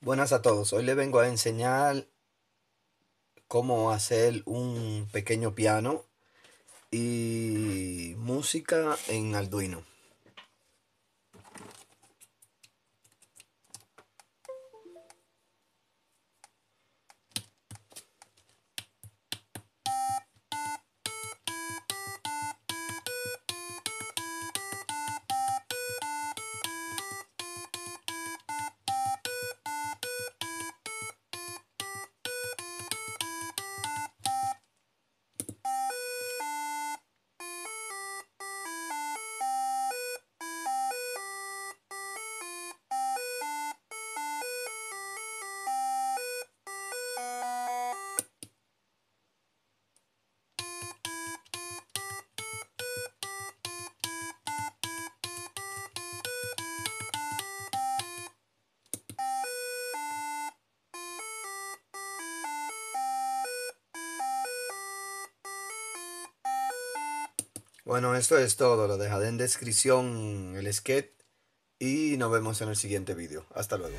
Buenas a todos, hoy les vengo a enseñar cómo hacer un pequeño piano y música en Arduino. Bueno, esto es todo, lo dejaré en descripción el sketch y nos vemos en el siguiente vídeo. Hasta luego.